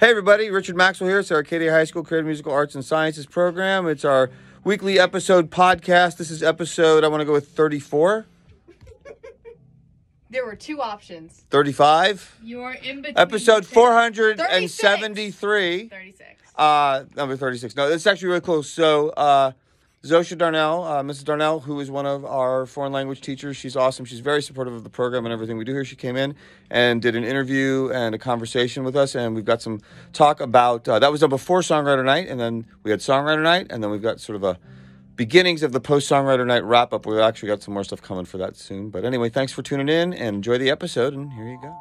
Hey, everybody, Richard Maxwell here. It's our Arcadia High School Creative Musical Arts and Sciences program. It's our weekly episode podcast. This is episode, I want to go with 34, There were two options. 35, You're in between. episode 473. 36. Uh, number 36. No, it's actually really close. So, uh, Zosha Darnell, uh, Mrs. Darnell, who is one of our foreign language teachers, she's awesome. She's very supportive of the program and everything we do here. She came in and did an interview and a conversation with us, and we've got some talk about uh, that was done before Songwriter Night, and then we had Songwriter Night, and then we've got sort of a beginnings of the post Songwriter Night wrap up. We've actually got some more stuff coming for that soon. But anyway, thanks for tuning in and enjoy the episode, and here you go.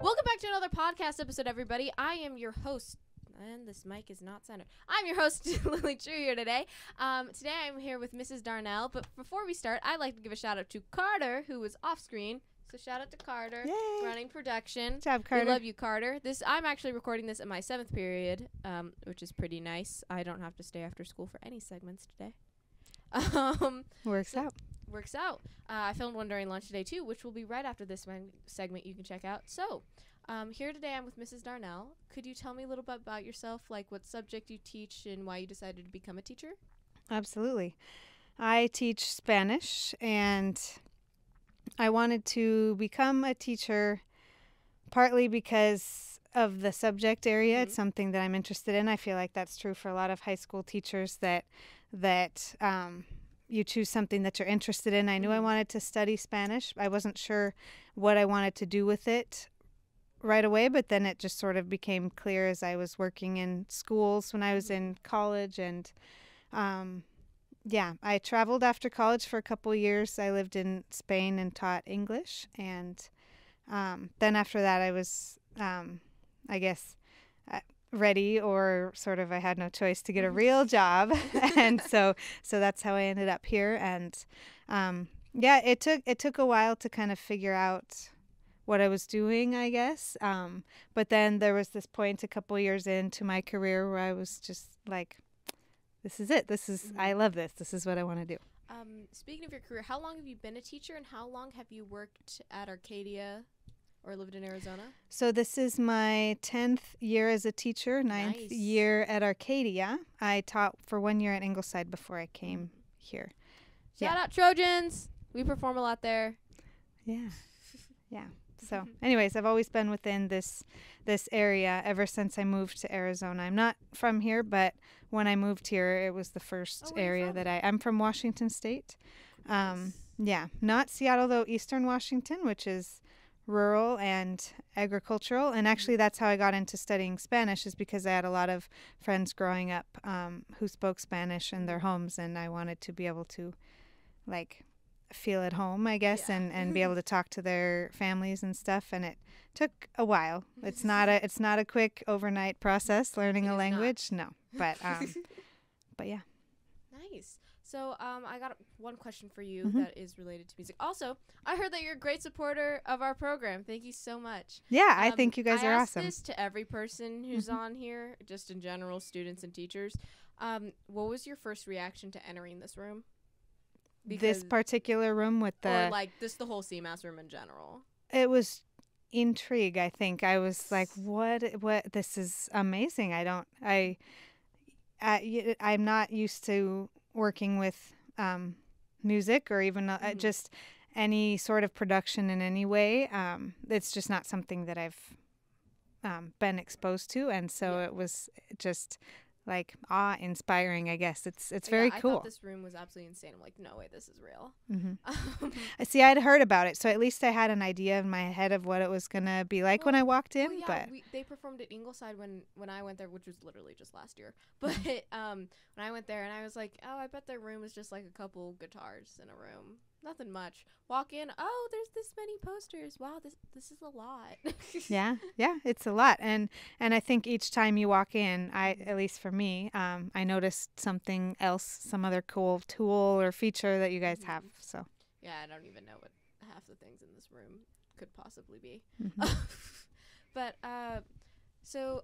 Welcome back to another podcast episode, everybody. I am your host, and this mic is not centered. I'm your host, Lily Trieu, here today. Um, today I'm here with Mrs. Darnell, but before we start, I'd like to give a shout out to Carter, who was off screen. So shout out to Carter, Yay. running production. Good job, We love you, Carter. This I'm actually recording this in my seventh period, um, which is pretty nice. I don't have to stay after school for any segments today. Um, Works out. works out. Uh, I filmed one during lunch today too, which will be right after this segment you can check out. So, um, here today I'm with Mrs. Darnell. Could you tell me a little bit about yourself, like what subject you teach and why you decided to become a teacher? Absolutely. I teach Spanish and I wanted to become a teacher partly because of the subject area. It's something that I'm interested in. I feel like that's true for a lot of high school teachers that that um, you choose something that you're interested in. I knew I Mhm. wanted to study Spanish. I wasn't sure what I wanted to do with it right away, but then it just sort of became clear as I was working in schools when I was in college and um, yeah, I traveled after college for a couple years. I lived in Spain and taught English, and um, then after that, I was, um, I guess, uh, ready or sort of I had no choice to get a real job, and so so that's how I ended up here. And um, yeah, it took it took a while to kind of figure out what I was doing, I guess. Um, but then there was this point a couple years into my career where I was just like, this is it. This is I love this. This is what I want to do. Um, speaking of your career, how long have you been a teacher, and how long have you worked at Arcadia or lived in Arizona? So this is my 10th year as a teacher, ninth Nice. year at Arcadia. I taught for one year at Ingleside before I came here. Shout Yeah. out Trojans! We perform a lot there. Yeah. Yeah. So, anyways, I've always been within this this area ever since I moved to Arizona. I'm not from here, but when I moved here, it was the first Oh, area that I I'm from Washington state. Um yeah, not Seattle though, Eastern Washington, which is rural and agricultural. And actually, that's how I got into studying Spanish, is because I had a lot of friends growing up um, who spoke Spanish in their homes, and I wanted to be able to, like, feel at home, I guess, Yeah. and, and be able to talk to their families and stuff. And it took a while. It's not a it's not a quick overnight process learning It a is not. language. No, but um, but yeah. Nice. So, um, I got one question for you Mhm. that is related to music. Also, I heard that you're a great supporter of our program. Thank you so much. Yeah, I Um, think you guys I are asked awesome. This to every person who's Mhm. on here, just in general, students and teachers. Um, what was your first reaction to entering this room? This particular room with the or like this, the whole CMAS room in general. it was intrigue i think i was like what what this is amazing i don't I. I I'm not used to working with um music or even uh, Mhm. just any sort of production in any way um it's just not something that i've um, been exposed to and so Yeah. it was just like awe inspiring i guess it's it's Yeah, very I cool thought this room was absolutely insane. I'm like, no way, this is real. hmm Um, I See, I'd heard about it, so at least I had an idea in my head of what it was gonna be like when I walked in. Well, yeah, but we, they performed at Ingleside when when I went there, which was literally just last year. Mm-hmm. But um, when I went there, and I was like, oh, I bet their room is just like a couple guitars in a room, nothing much. Walk in, oh, there's this many posters. Wow, this this is a lot. yeah, yeah, it's a lot, and and I think each time you walk in, I Mm-hmm. at least for me, um, I noticed something else, some other cool tool or feature that you guys Mhm. have. So yeah, I don't even know what half the things in this room could possibly be. mhm. but uh, so.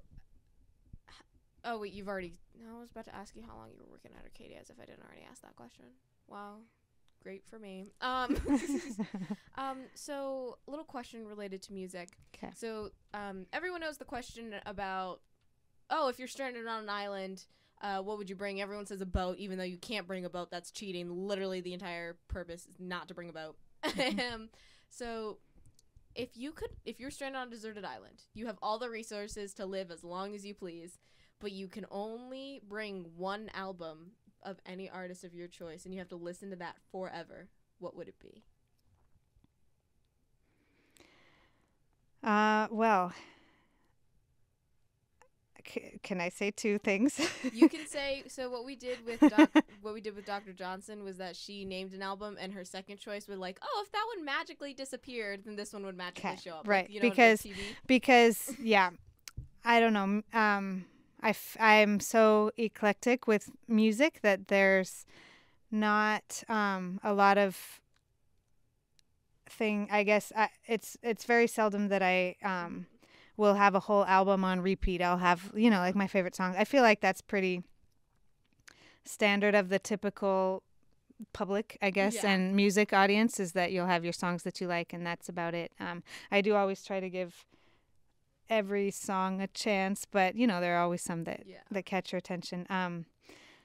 Oh wait, you've already. No, I was about to ask you how long you were working at Arcadia, as if I didn't already ask that question. Wow. Great for me. Um, um, so little question related to music. 'Kay. So um, everyone knows the question about, oh, if you're stranded on an island, uh, what would you bring? Everyone says a boat, even though you can't bring a boat. That's cheating. Literally, the entire purpose is not to bring a boat. um, so if you could, if you're stranded on a deserted island, you have all the resources to live as long as you please, but you can only bring one album of any artist of your choice, and you have to listen to that forever. What would it be? Uh, well, c- can I say two things? You can say so. What we did with doc, what we did with Dr. Johnson was that she named an album, and her second choice was like, oh, if that one magically disappeared, then this one would magically show up. right, Like, you know, because- TV. because yeah, I don't know. Um, I f- I'm so eclectic with music that there's not um a lot of thing. I guess I, it's it's very seldom that I um will have a whole album on repeat. I'll have you know like my favorite songs. I feel like that's pretty standard of the typical public i guess Yeah. and music audience is that you'll have your songs that you like and that's about it um, i do always try to give every song a chance but you know there are always some that Yeah. that catch your attention um,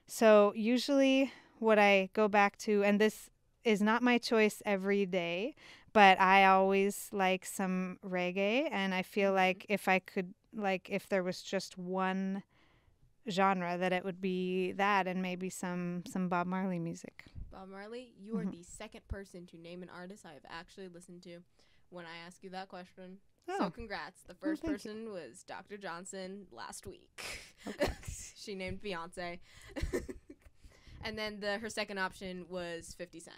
so usually what i go back to and this is not my choice every day but i always like some reggae and i feel Mhm. like if i could like if there was just one genre that it would be that and maybe some some bob marley music Bob Marley, you are Mhm. the second person to name an artist I have actually listened to when I ask you that question. Oh. So congrats. The first thank you. person was Dr. Johnson last week. Okay. she named Beyonce. and then the her second option was 50 Cent.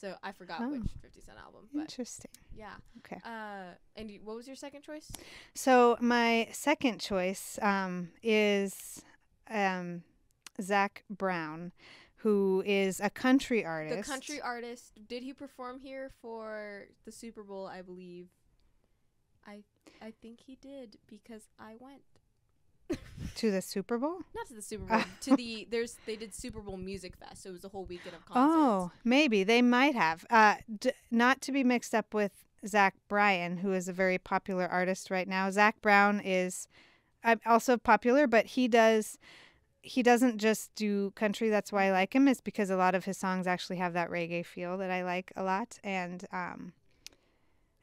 So I forgot Oh. which 50 Cent album, but interesting yeah. Okay. Uh, and you, what was your second choice? So my second choice um, is um, Zac Brown, who is a country artist. The country artist. Did he perform here for the Super Bowl? I believe. I I think he did because I went. to the Super Bowl. Not to the Super Bowl. to the there's they did Super Bowl Music Fest. So it was a whole weekend of concerts. Oh, maybe they might have. Uh, d- not to be mixed up with Zach Bryan, who is a very popular artist right now. Zac Brown is uh, also popular, but he does. He doesn't just do country. That's why I like him. Is because a lot of his songs actually have that reggae feel that I like a lot, and um,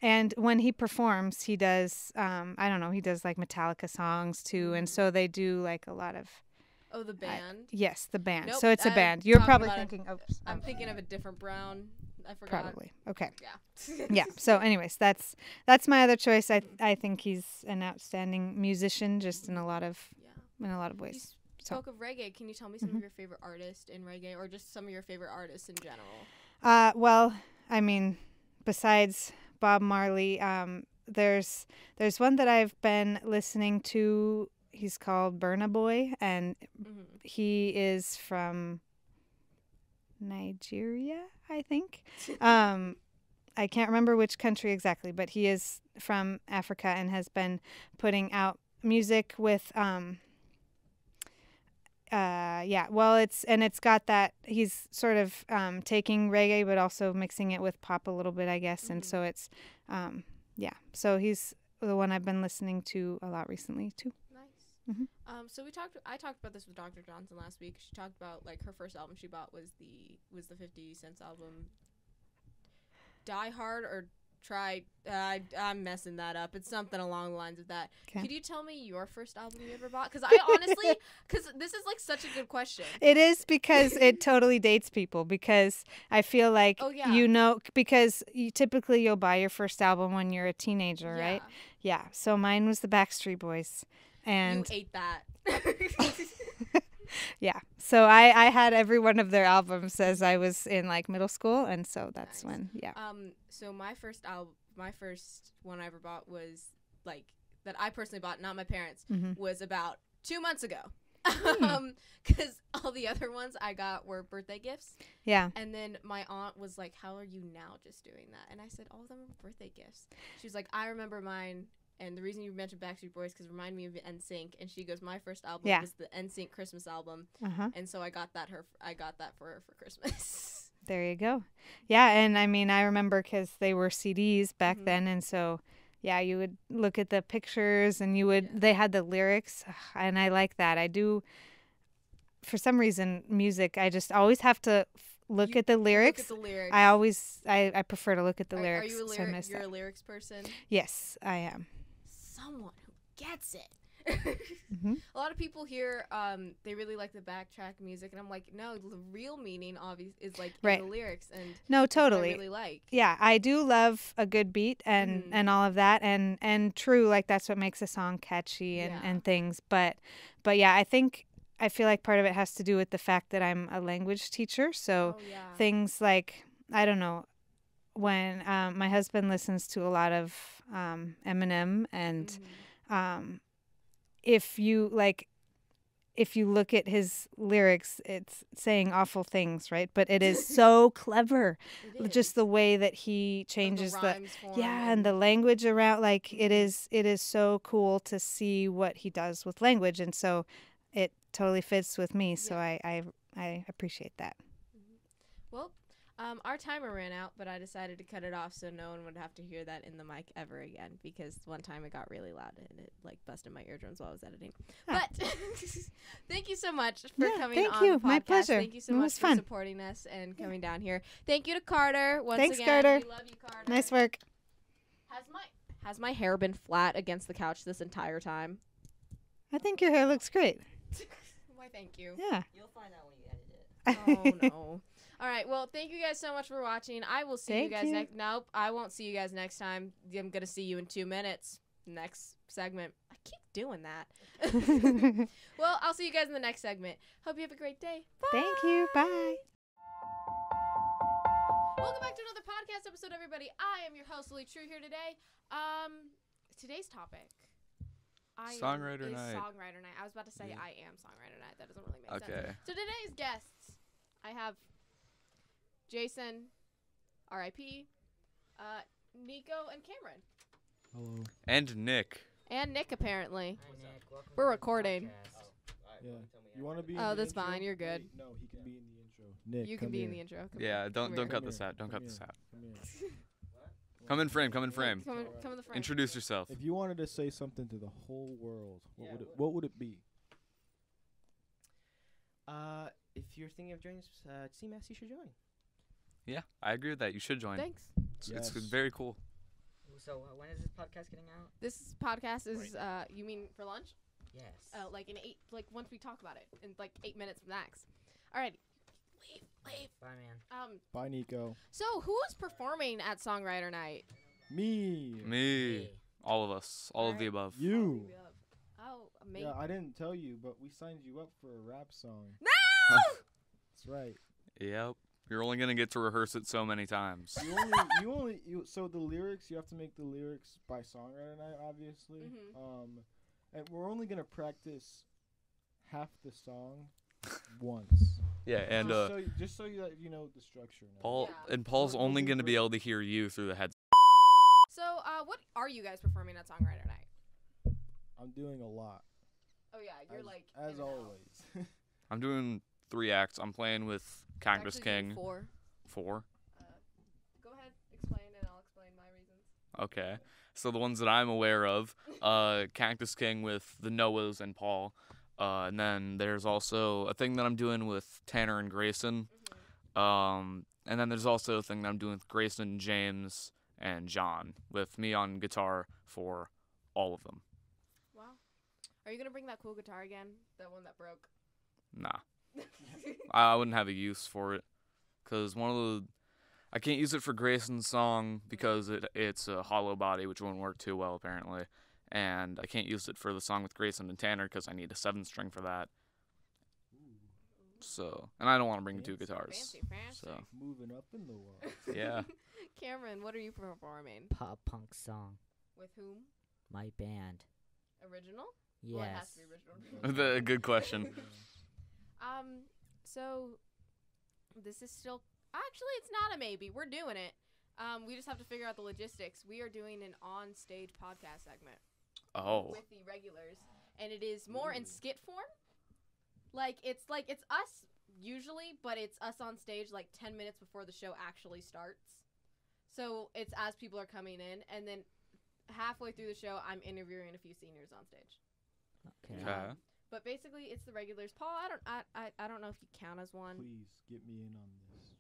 and when he performs, he does. Um, I don't know. He does like Metallica songs too, and Mm. so they do like a lot of. Oh, the band. Yes, the band. Nope, so it's a I'm band. You're probably a- thinking. Oops, I'm um, thinking of a different Brown. I forgot. Probably. Okay. Yeah. Yeah. So anyways, that's that's my other choice. I I think he's an outstanding musician just in a lot of yeah. in a lot of You ways. s- So- of reggae. Can you tell me some Mhm. of your favorite artists in reggae, or just some of your favorite artists in general? Uh well, I mean, besides Bob Marley, um there's there's one that I've been listening to. He's called Burna Boy and hmm he is from Nigeria, I think. um, I can't remember which country exactly, but he is from Africa and has been putting out music with um uh yeah well it's and it's got that he's sort of um taking reggae but also mixing it with pop a little bit i guess and Mhm. so it's um yeah so he's the one i've been listening to a lot recently too Nice. Mhm. Um, so we talked. I talked about this with Dr. Johnson last week. She talked about like her first album she bought was the was the Fifty Cent album. Die Hard or Try. Uh, I, I'm messing that up. It's something along the lines of that. Could you tell me your first album you ever bought? Because I honestly, because this is like such a good question. It is because it totally dates people because I feel like Oh, yeah. you know because you typically you'll buy your first album when you're a teenager, right? Yeah. So mine was the Backstreet Boys. And you ate that. yeah. So I I had every one of their albums as I was in like middle school and so that's Nice. when yeah. Um, so my first album, my first one I ever bought was like that I personally bought, not my parents, Mhm. was about two months ago. Hmm. um, because all the other ones I got were birthday gifts, Yeah. and then my aunt was like, "How are you now just doing that?" And I said, "All of them were birthday gifts." She was like, "I remember mine." And the reason you mentioned Backstreet Boys because remind me of NSYNC, and she goes, "My first album Yeah. was the NSYNC Christmas album, Uh-huh. and so I got that her, I got that for her for Christmas." There you go. yeah, and I mean, I remember because they were CDs back Mhm. then, and so yeah, you would look at the pictures, and you would Yeah. they had the lyrics, and I like that. I do. For some reason, music, I just always have to look at the lyrics. Look at the lyrics. I always, I, I prefer to look at the are, lyrics. Are you a so I miss You're that. a lyrics person. Yes, I am. Someone who gets it. Mhm. A lot of people here, um, they really like the backtrack music, and I'm like, no, the real meaning, obviously is like Right. in the lyrics, and No, totally. I really like. yeah i do love a good beat and Mhm. and all of that and and true like that's what makes a song catchy and Yeah. and things but but yeah i think i feel like part of it has to do with the fact that i'm a language teacher so oh yeah. things like i don't know when um, my husband listens to a lot of um, eminem and Mhm. um, if you like if you look at his lyrics it's saying awful things right but it is so clever It just the way that he changes the, rhymes form yeah and the language around like it Mhm. is it is so cool to see what he does with language and so it totally fits with me so Yeah. I, I i appreciate that Well, um, our timer ran out, but I decided to cut it off so no one would have to hear that in the mic ever again. Because one time it got really loud and it like busted my eardrums while I was editing. Ah. But thank you so much for Yeah, coming thank on you. the podcast. My pleasure. Thank you so It much was for fun. supporting us and coming down here. Thank you to Carter once Thanks, again. Carter. We love you, Carter. nice work Has my has my hair been flat against the couch this entire time? i think your hair looks great Why? Thank you. yeah You'll find out when you edit it. oh no. All right. Well, thank you guys so much for watching. I will see you guys you. next. Nope, I won't see you guys next time. I'm gonna see you in two minutes. Next segment. I keep doing that. well, I'll see you guys in the next segment. Hope you have a great day. Bye. thank you bye Welcome back to another podcast episode, everybody. I am your host, Lee Trieu, here today. Um, today's topic. I am- Songwriter is night. Songwriter night. I was about to say Yeah. I am songwriter night. That doesn't really make sense. Okay. So today's guests, I have Jason, R.I.P., uh, Nico, and Cameron, Hello. And Nick. and Nick. Apparently, Hi, Nick. We're recording. Yeah. You want to be? Oh, in the that's intro? fine, you're good. Wait, no, he can be in the intro. Nick, you can come be in the intro. Come Yeah, here. don't don't here. cut this out. Don't Come cut this out. Come here. Come in frame. Come in frame. Come, in, come in the front. Introduce yourself. If you wanted to say something to the whole world, what Yeah, would it? what- What would it be? Uh, if you're thinking of joining us, uh, CMAS, you should join. Yeah, I agree with that. You should join. Thanks. It's, it's very cool. So uh, when is this podcast getting out? This podcast is. Uh, you mean for lunch? Yes. Oh, like in eight. Like once we talk about it in like eight minutes max. All right. Leave. Leave. Bye, man. Um. Bye, Nico. So who is performing at Songwriter Night? Me. Me. Hey. All of us. All of the above. You. Oh, amazing. Yeah, I didn't tell you, but we signed you up for a rap song. no! That's right. Yep. You're only gonna get to rehearse it so many times. You only, you only, you. So the lyrics, you have to make the lyrics by songwriter night, obviously. Mhm. Um, and we're only gonna practice half the song once. Yeah, and just uh, so, you- just so you that you know the structure. Now. Paul Yeah. and Paul's We'll- we'll only gonna be able to hear you through the head. So, uh, what are you guys performing at Songwriter Night? I'm doing a lot. Oh yeah, you're as, like as in and out. always. I'm doing three acts. I'm playing with Cactus King. Four. Four. Uh, go ahead, explain, and I'll explain my reasons. Okay. So the ones that I'm aware of, uh, Cactus King with the Noahs and Paul. Uh, and then there's also a thing that I'm doing with Tanner and Grayson. Um, and then there's also a thing that I'm doing with Grayson, James, and John, with me on guitar for all of them. Wow. Are you gonna bring that cool guitar again? That one that broke. Nah, I wouldn't have a use for it, cause one of the I can't use it for Grayson's song because it it's a hollow body, which won't work too well apparently, and I can't use it for the song with Grayson and Tanner because I need a seven string for that. So, and I don't want to bring two guitars. Fancy, fancy. So, Moving up in the world. yeah. Cameron, what are you performing? Pop punk song. With whom? My band. Original? Yes. Well, it has to be original. the good question. Um, so this is still actually it's not a maybe. We're doing it. Um, we just have to figure out the logistics. We are doing an on-stage podcast segment Oh, with the regulars, and it is more in skit form. Like it's like it's us usually, but it's us on stage like 10 minutes before the show actually starts. So it's as people are coming in, and then halfway through the show, I'm interviewing a few seniors on stage. Okay. Okay. But basically, it's the regulars. Paul, I don't, I, I, I don't know if you count as one. Please get me in on this.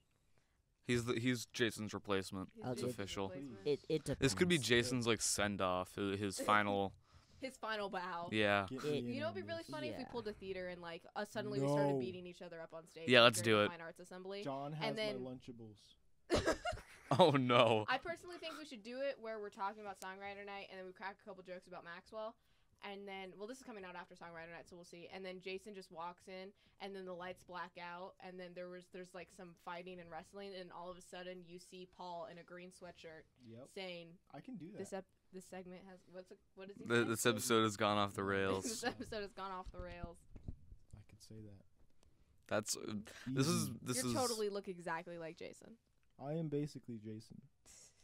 He's the, he's Jason's replacement. He's It's Jason's official. replacement. It it depends. This could be Jason's like send off, his final. His final bow. Yeah. It- You know, it'd be really this. funny if we pulled a theater and like uh, suddenly we started beating each other up on stage. Yeah, let's do it. Fine arts assembly. John has then- my Lunchables. Oh no. I personally think we should do it where we're talking about songwriter night and then we crack a couple jokes about Maxwell. And then, well, this is coming out after songwriter night, so we'll see. And then Jason just walks in, and then the lights black out, and then there was there's like some fighting and wrestling, and all of a sudden you see Paul in a green sweatshirt Yep, saying, I can do that. "This ep- this segment has what's it, what is he Th- saying? this episode has gone off the rails. this episode has gone off the rails." I could say that. That's uh, this is Easy. this you is totally look exactly like Jason. I am basically Jason.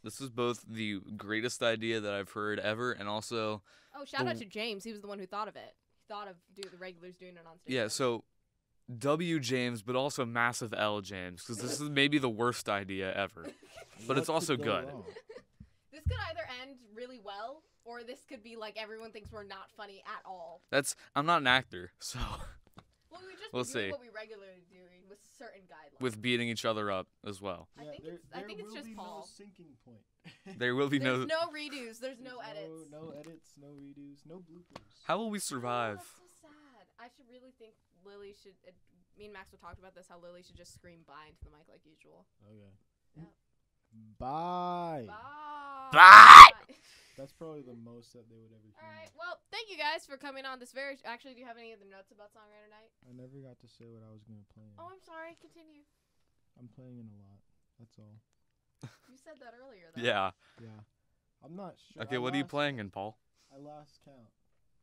this is both the greatest idea that I've heard ever, and also Oh, shout out to James. He was the one who thought of it. He thought of do the regulars doing it on stage. yeah. So W James, but also massive L James, because this is maybe the worst idea ever. But it's also could go good. wrong? This could either end really well, or this could be like everyone thinks we're not funny at all. That's I'm not an actor, so Well, we just We'll doing see. what we regularly doing with certain guidelines. with beating each other up as well. I think there, it's- I there think it's will just be Paul. No sinking point. There will be there's no. no redos. There's no edits. No, edits. No redos. No bloopers. How will we Oh, survive? that's so sad. I should really think Lily should. Uh, me and Max Maxwell talked about this. How Lily should just scream "bye" into the mic like usual. Okay. Yep. Bye. Bye. Bye. That's probably the most that they would ever hear. All right. Well, thank you guys for coming on this very. Actually, do you have any other notes about Songwriter Night? I never got to say what I was gonna play. in. Oh, I'm sorry. Continue. I'm playing in a lot. That's all. You said that earlier. Though. Yeah. Yeah. I'm not sure. Okay. I What are you lost- playing in, Paul? I lost count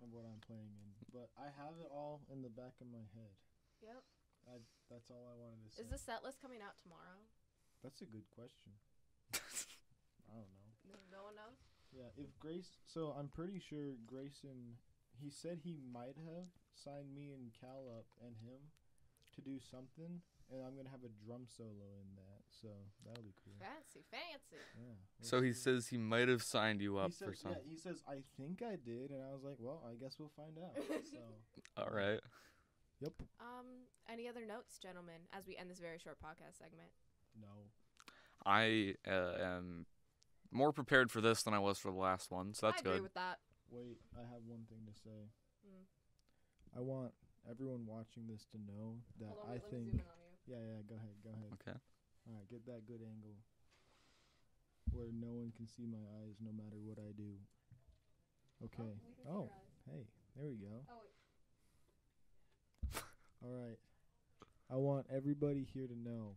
of what I'm playing in, but I have it all in the back of my head. Yep. I, that's all I wanted to say. Is the set list coming out tomorrow? That's a good question. I don't know. No, no one knows. Yeah, if Grace, so I'm pretty sure Grayson, he said he might have signed me and Cal up and him to do something, and I'm gonna have a drum solo in that, so that'll be cool. Fancy, fancy. Yeah. So he says he might have signed you He up for something. yeah, he says I think I did, and I was like, well, I guess we'll find out. so, All right. yep. Um, any other notes, gentlemen, as we end this very short podcast segment? No. I uh, am more prepared for this than I was for the last one, so that's I agree good. with that. Wait, I have one thing to say. Mm. I want everyone watching this to know that Hold on, I wait, let me think. zoom in on you. Yeah, yeah. Go ahead. Go ahead. Okay. All right, get that good angle where no one can see my eyes no matter what I do. Okay. we can see Oh, hey, there we go. Oh, wait. All right. I want everybody here to know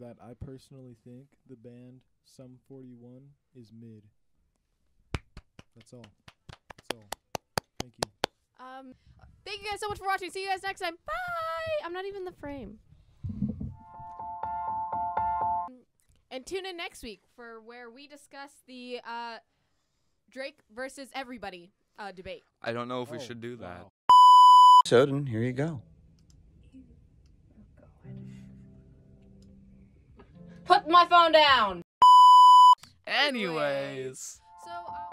that I personally think the band Sum 41 is mid. That's all. That's all. Thank you. Um, thank you guys so much for watching. See you guys next time. Bye. I'm not even in the frame. And tune in next week for where we discuss the uh, Drake versus everybody uh, debate. I don't know if we Oh, should do that. wow. episode, and here you go. Put my phone down! Anyways. So, uh,